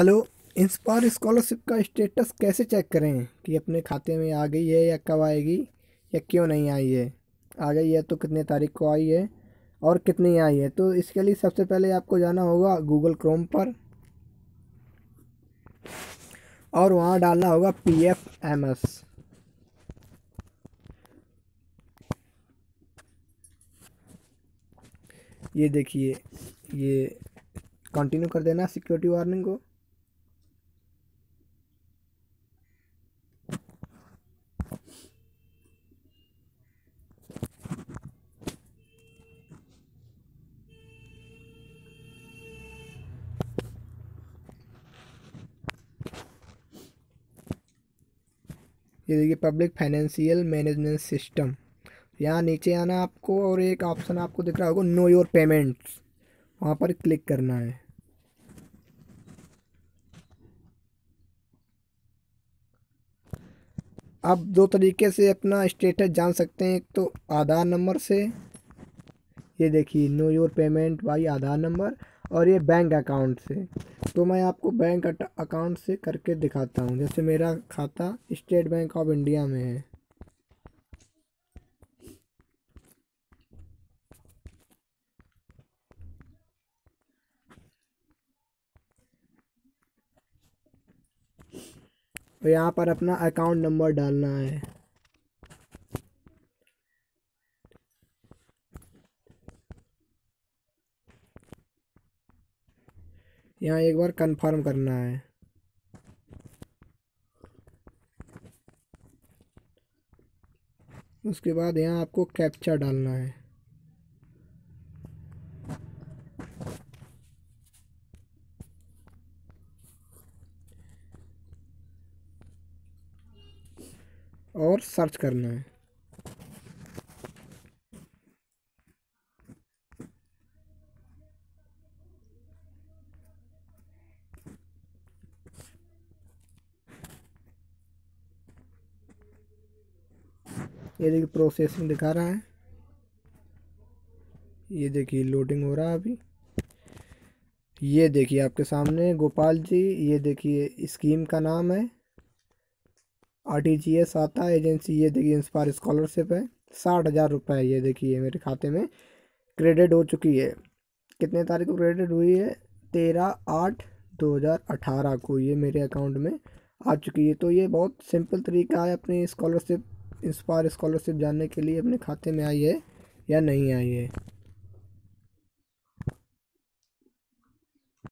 Hello inspire scholarship का status कैसे check करें कि अपने खाते में आ गई है या कब आएगी या क्यों नहीं आई है? आ गई है तो कितने तारीख को आई है और कितनी आई है? तो इसके लिए सबसे पहले आपको जाना होगा गूगल क्रोम पर और वहाँ डालना होगा पी एफ़ एम एस ये देखिए, ये कंटिन्यू कर देना सिक्योरिटी वार्निंग को। ये देखिए पब्लिक फाइनेंशियल मैनेजमेंट सिस्टम यहाँ नीचे आना आपको और एक ऑप्शन आपको दिख रहा होगा नो योर पेमेंट्स वहाँ पर क्लिक करना है। आप दो तरीके से अपना स्टेटस जान सकते हैं। एक तो आधार नंबर से, ये देखिए know your payment by Aadhaar number और ये बैंक अकाउंट से। तो मैं आपको बैंक अकाउंट से करके दिखाता हूँ। जैसे मेरा खाता स्टेट बैंक ऑफ़ इंडिया में है। तो यहाँ पर अपना अकाउंट नंबर डालना है। यहाँ एक बार कंफर्म करना है। उसके बाद यहाँ आपको कैप्चा डालना है। और सर्च करना है। ये देखिए प्रोसेसिंग दिखा रहा है। ये देखिए लोडिंग हो रहा है अभी। ये देखिए आपके सामने गोपाल जी, ये देखिए स्कीम का नाम है। आर टी जी एस आता है एजेंसी ये देखिए इंस्पायर स्कॉलरशिप है। साठ हज़ार रुपये ये देखिए मेरे खाते में। क्रेडिट हो चुकी है। कितने तारीख को क्रेडिट हुई है? तेरह आठ दो हज़ार अठारह को ये मेरे अकाउंट में आ चुकी है। तो ये बहुत सिंपल तरीका है अपनी स्कॉलरशिप इंस्पायर स्कॉलरशिप जानने के लिए अपने खाते में आई है या नहीं आई है?